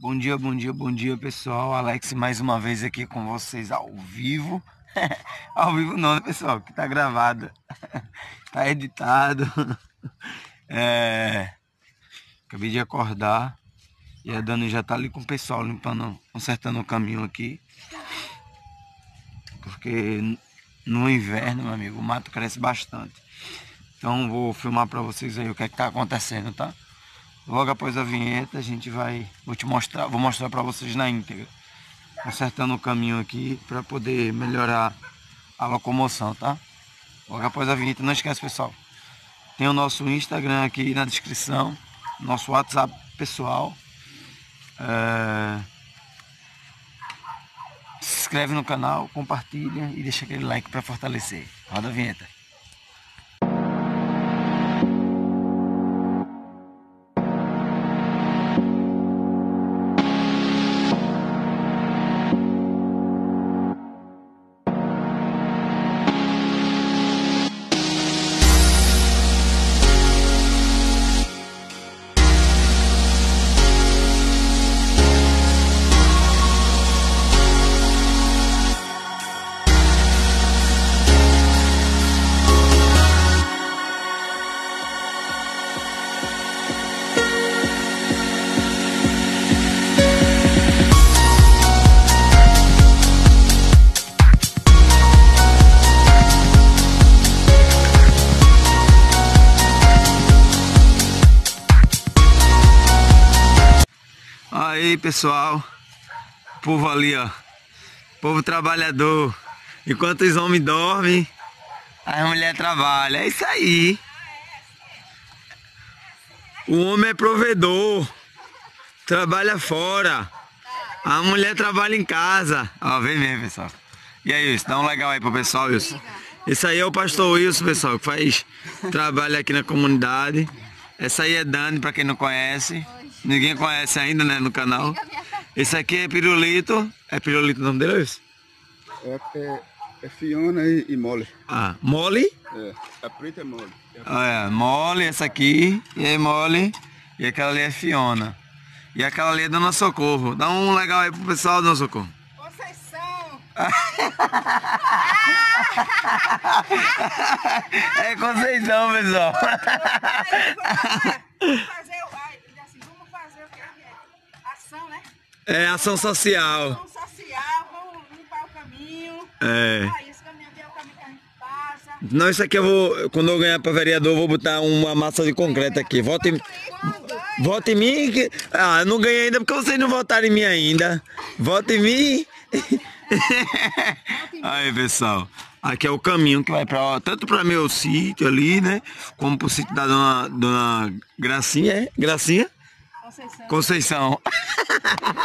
Bom dia, bom dia, bom dia pessoal. Alex mais uma vez aqui com vocês ao vivo. ao vivo não, né, pessoal? Que tá gravado. tá editado. É... Acabei de acordar. E a Dani já tá ali com o pessoal limpando, consertando o caminho aqui. Porque no inverno, meu amigo, o mato cresce bastante. Então vou filmar para vocês aí o que é que tá acontecendo, tá? Logo após a vinheta a gente vai, vou te mostrar, vou mostrar para vocês na íntegra. Consertando o caminho aqui para poder melhorar a locomoção, tá? Logo após a vinheta, não esquece pessoal. Tem o nosso Instagram aqui na descrição, nosso WhatsApp pessoal. É... Se inscreve no canal, compartilha e deixa aquele like para fortalecer. Roda a vinheta. Aí pessoal, povo ali ó, povo trabalhador, enquanto os homens dormem, a mulher trabalha, é isso aí. O homem é provedor, trabalha fora, a mulher trabalha em casa. Ó, vem mesmo pessoal. E aí Wilson, dá um legal aí pro pessoal Wilson. Esse aí é o pastor Wilson pessoal, que faz trabalho aqui na comunidade. Essa aí é Dani, para quem não conhece. Ninguém conhece ainda, né, no canal. Esse aqui é pirulito. É pirulito o nome dele, isso? É, é, é Fiona e, e, Mole. Ah, Mole? É, a preta é Mole. Ah, é, Mole, essa aqui. E aí, Mole. E aquela ali é Fiona. E aquela ali é Dona Socorro. Dá um legal aí pro pessoal, Dona Socorro. Conceição! é Conceição, pessoal. É ação social. Ação social, vamos limpar o caminho. É. Ah, esse caminho aqui é o caminho que a gente passa. Não, isso aqui eu vou, quando eu ganhar para vereador, eu vou botar uma massa de concreto aqui. Vota em, vota em mim. Que, ah, não ganhei ainda porque vocês não votaram em mim ainda. Vota em mim. Aí, pessoal. Aqui é o caminho que vai para tanto para meu sítio ali, né? Como para o sítio da dona, dona Gracinha, é? Gracinha? Conceição. Conceição.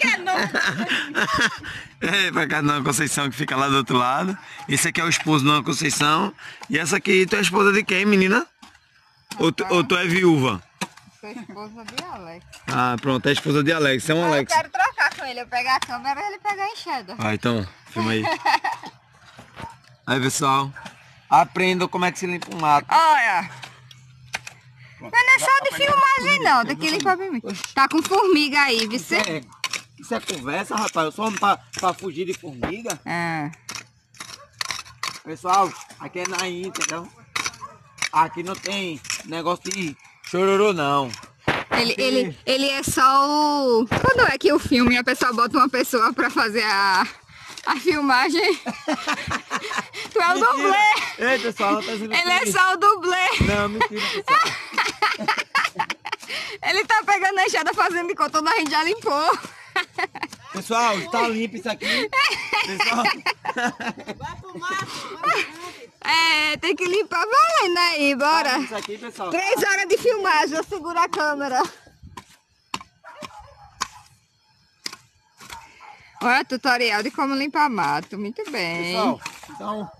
é, pra cá Dona Conceição que fica lá do outro lado. Esse aqui é o esposo da Dona Conceição. E essa aqui, tu é esposa de quem, menina? Ou tu, ou tu é viúva? Sou esposa de Alex. Ah, pronto, é esposa de Alex. É um Eu Alex. quero trocar com ele. Eu pegar a câmera e ele pegar a enxada. Ah, então, filma aí. Aí, pessoal. Aprendam como é que se limpa um mato. Olha. Mas não é só de filmagem não, tem que limpar. Tá com formiga aí, você? É, isso é conversa, rapaz. Eu sou homem pra, pra fugir de formiga. Ah. Pessoal, aqui é na entendeu? Aqui não tem negócio de chororô, não. Ele, ele, ele é só o... Quando é que o filme a pessoa bota uma pessoa pra fazer a, a filmagem? tu é o dublê. Ei, pessoal, ela tá Ele é só o dublê. Não, mentira, pessoal. Ele tá pegando a enxada fazendo de conta, a gente já limpou. Pessoal, está limpo isso aqui. Pessoal, É, tem que limpar valendo aí, bora. isso aqui, pessoal. Três horas de filmagem, eu seguro a câmera. Olha, tutorial de como limpar mato. Muito bem. Pessoal, então,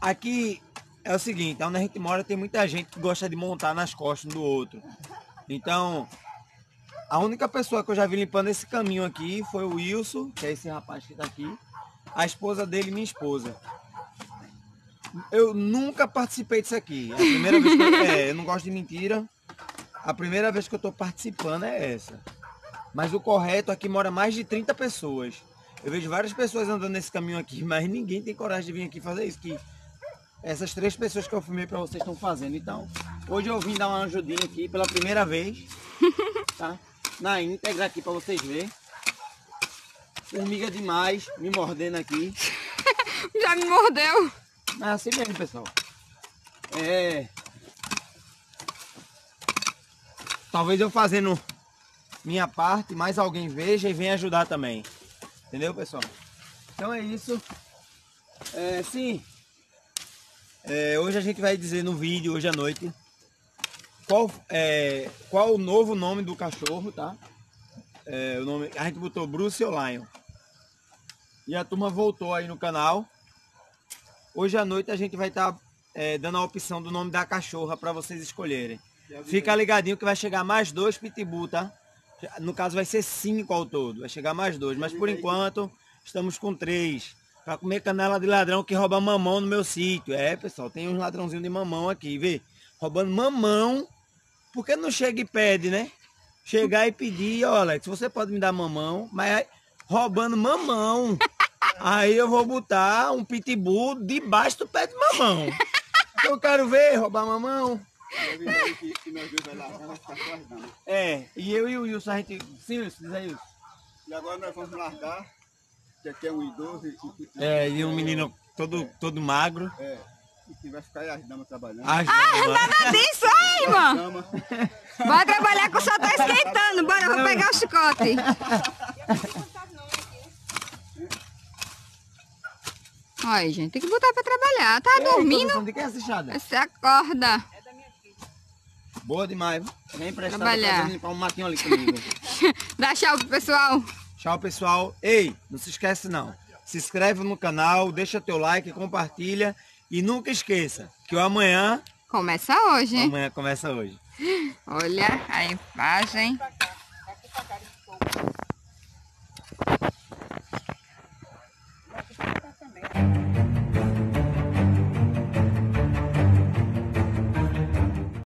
aqui é o seguinte, onde a gente mora tem muita gente que gosta de montar nas costas um do outro. Então, a única pessoa que eu já vi limpando esse caminho aqui foi o Wilson, que é esse rapaz que tá aqui, a esposa dele e minha esposa. Eu nunca participei disso aqui. A primeira vez que eu, é, eu não gosto de mentira. a primeira vez que eu tô participando é essa. Mas o correto aqui mora mais de 30 pessoas. Eu vejo várias pessoas andando nesse caminho aqui, mas ninguém tem coragem de vir aqui fazer isso. Que essas três pessoas que eu filmei para vocês estão fazendo. Então, hoje eu vim dar uma ajudinha aqui pela primeira vez, tá? Na íntegra aqui para vocês verem. Formiga demais, me mordendo aqui. Já me mordeu. Mas é assim mesmo, pessoal. É. Talvez eu fazendo minha parte, mais alguém veja e venha ajudar também. Entendeu, pessoal? Então é isso. É, sim. É, hoje a gente vai dizer no vídeo, hoje à noite, qual, é, qual o novo nome do cachorro, tá? É, o nome, a gente botou Bruce Lion. E a turma voltou aí no canal. Hoje à noite a gente vai estar tá, é, dando a opção do nome da cachorra para vocês escolherem. Fica ligadinho que vai chegar mais dois pitbull, tá? No caso vai ser cinco ao todo, vai chegar mais dois. Mas por enquanto estamos com três. Para comer canela de ladrão que rouba mamão no meu sítio. É, pessoal, tem uns ladrãozinhos de mamão aqui, vê? Roubando mamão. Por que não chega e pede, né? Chegar e pedir, ó, Alex, você pode me dar mamão, mas roubando mamão. Aí eu vou botar um pitbull debaixo do pé de mamão. Eu quero ver roubar mamão. É, e eu e o Wilson, a gente. Sim, Wilson, diz aí, Wilson. E agora nós vamos largar, que aqui é um idoso. E, é, e um menino todo, todo magro. É. E vai ficar aí as damas trabalhando. As ah, nada disso aí, irmão. Vai trabalhar que o sol tá esquentando. Bora, vou pegar o chicote. Olha, gente, tem que botar pra trabalhar. Tá Ei, dormindo? De quem é essa Você acorda. Boa demais. Vem prestar trabalhar. limpar um matinho ali comigo. Dá tchau pro pessoal. Tchau, pessoal. Ei, não se esquece não. Se inscreve no canal, deixa teu like, compartilha. E nunca esqueça que o amanhã... Começa hoje. Amanhã começa hoje. Olha a imagem.